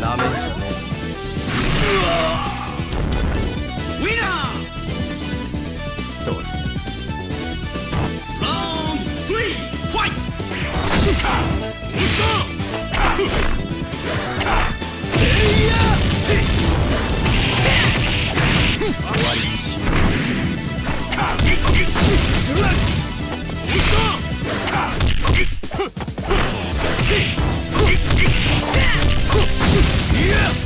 なめーどう終わりにしよう Yeah!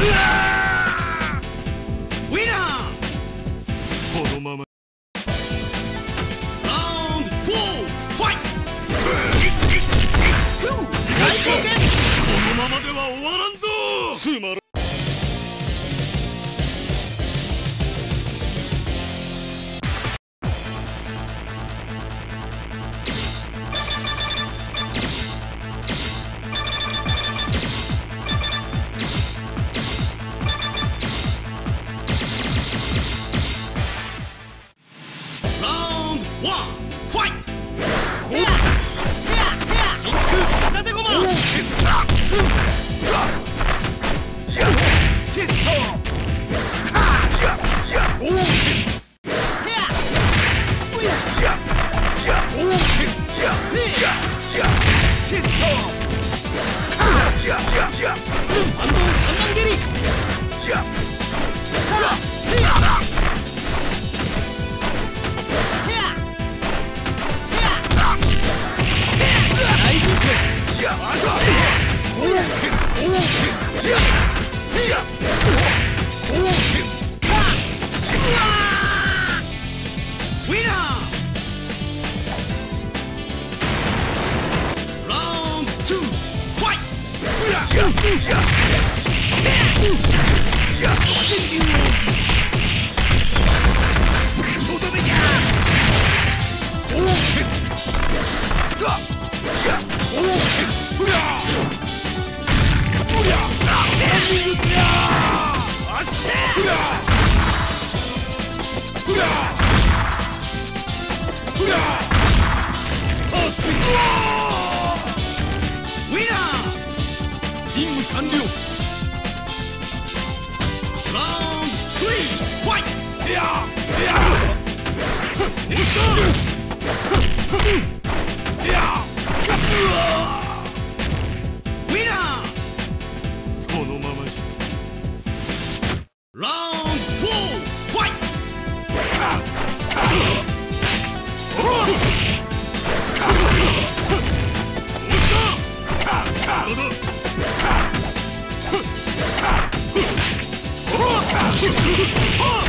うわ Yeah! 完了ラウンド3そのままじゃ Ha!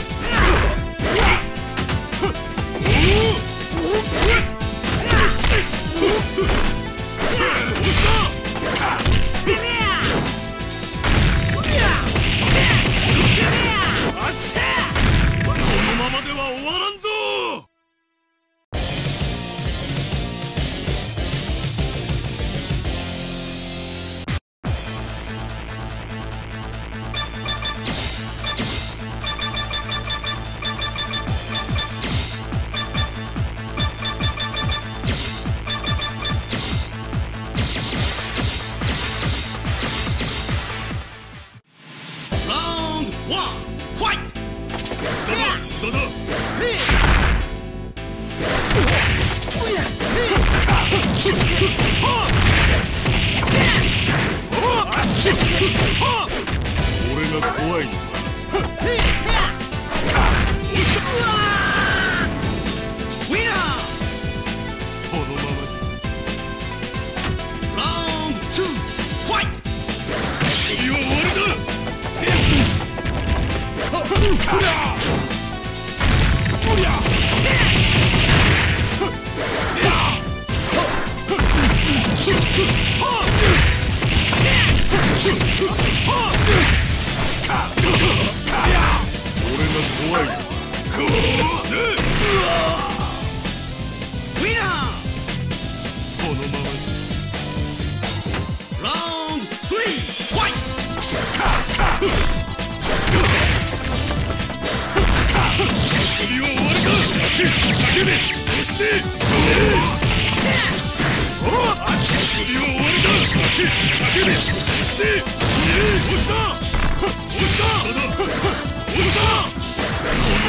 この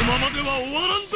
ままでは終わらんぞ。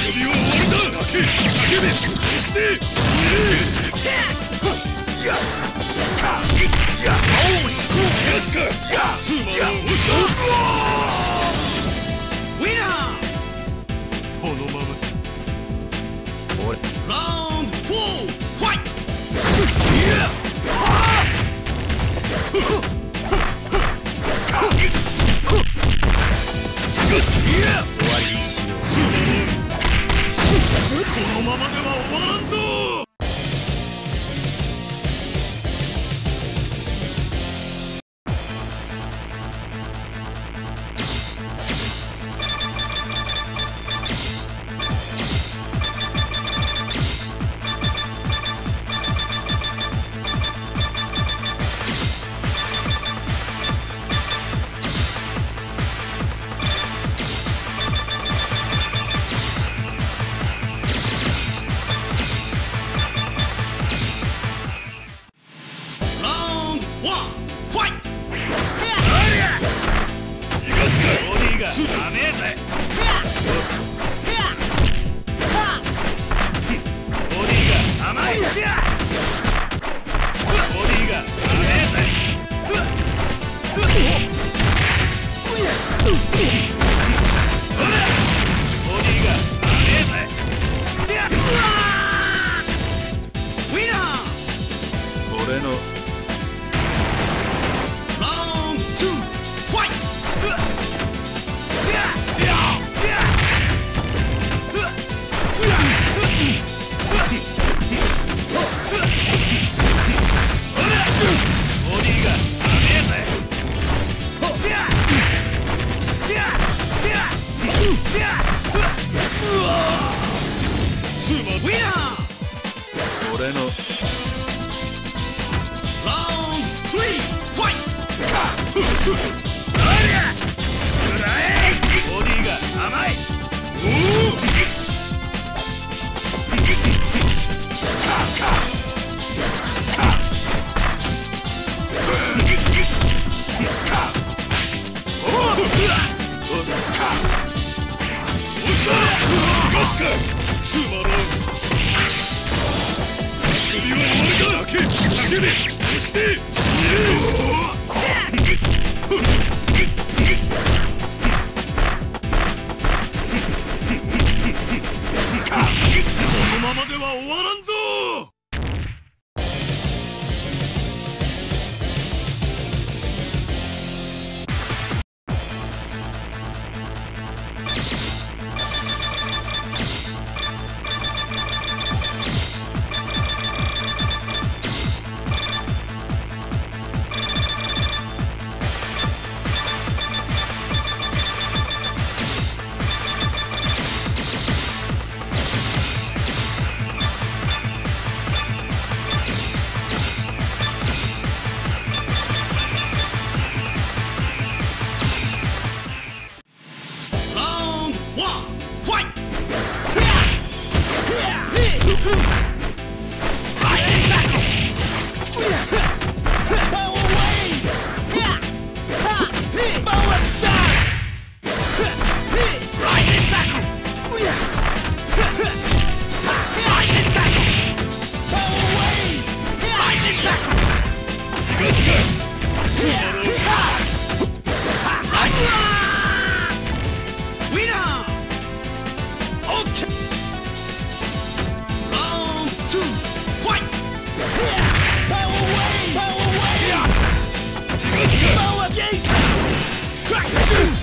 首しラ Yeah! このままでは終わらんぞ。俺の。ーラウンド3ファイボディが甘いスーマこのままでは終わ Hey! Crack the shoe!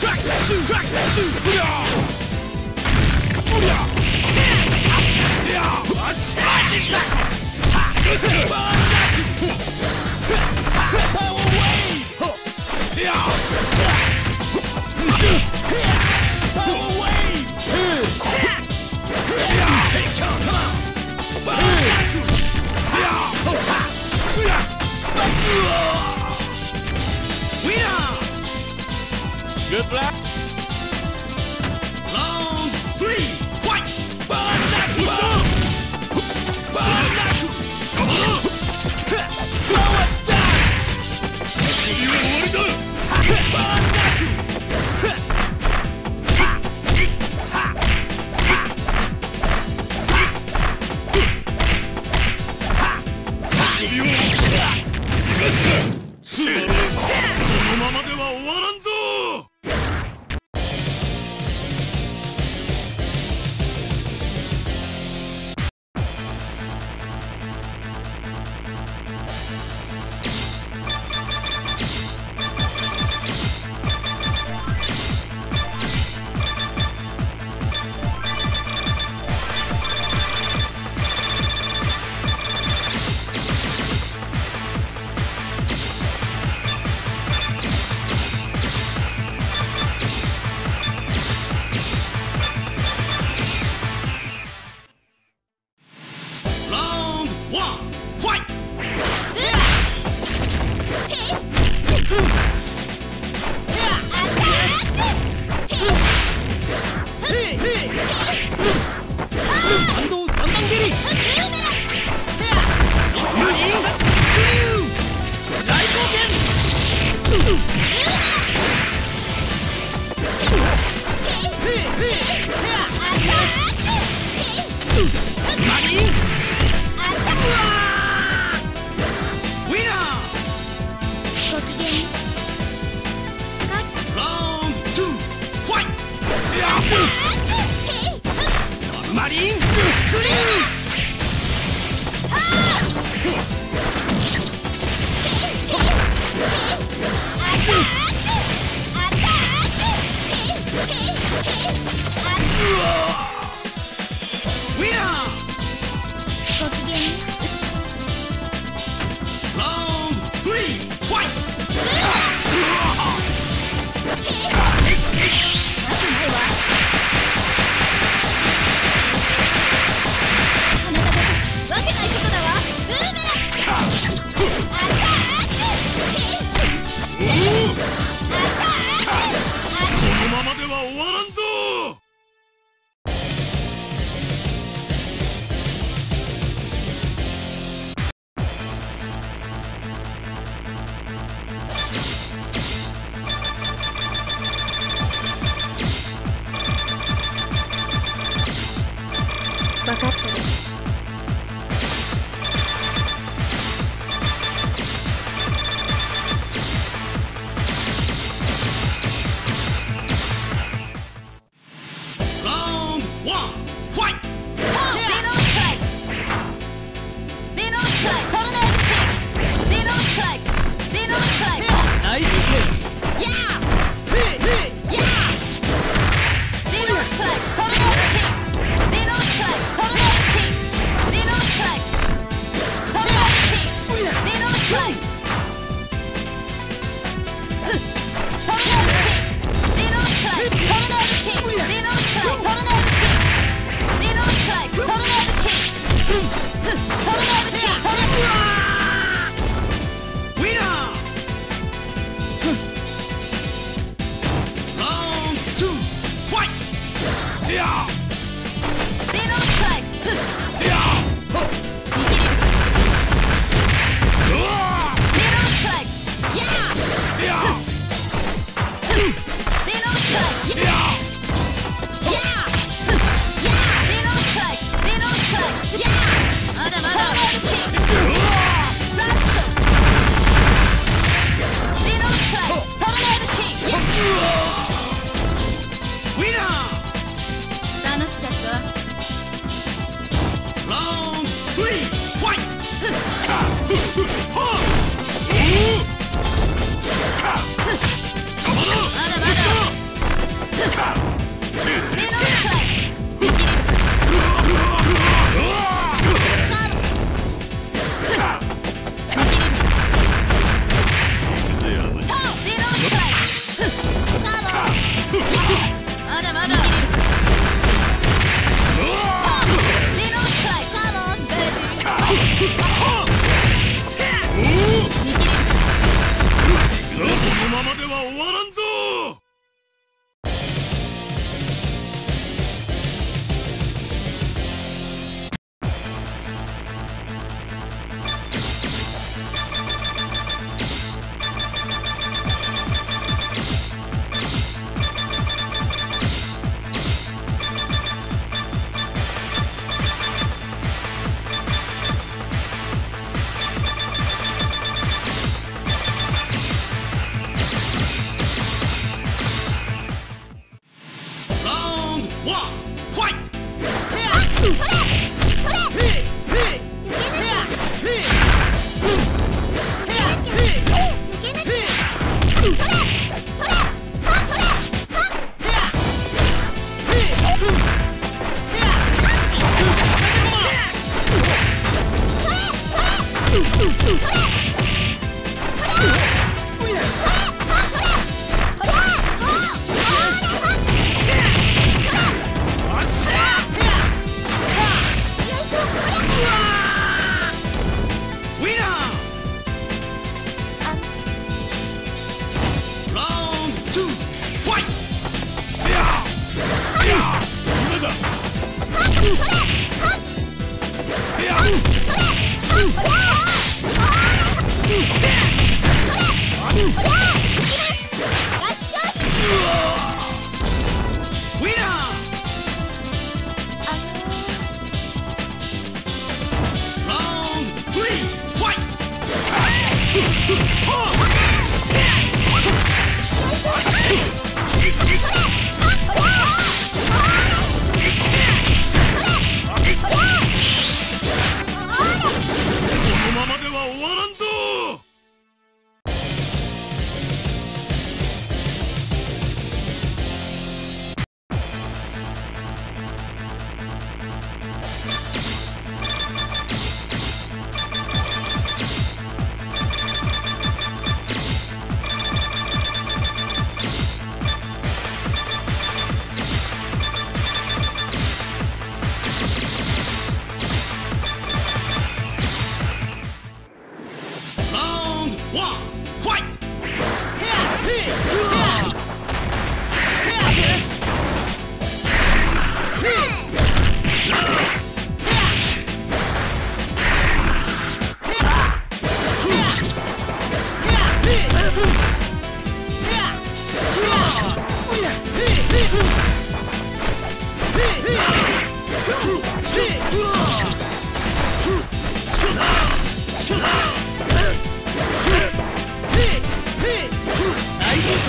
Crack the shoe! Crack the shoe! Booyah! Booyah! Yeah! Sliding back! Power wave! Yeah! Power wave! Yeah! Hey, come on! Come on! Yeah! Yeah! Yeah! ーグ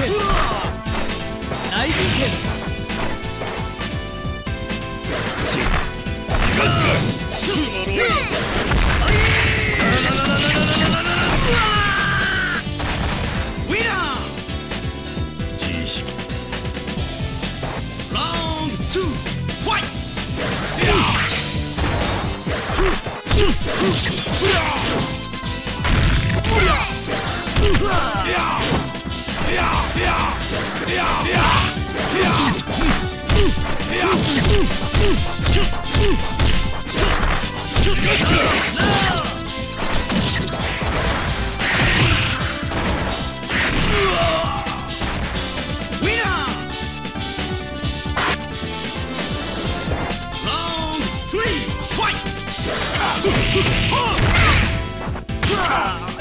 ける内部ける Yeah! 俺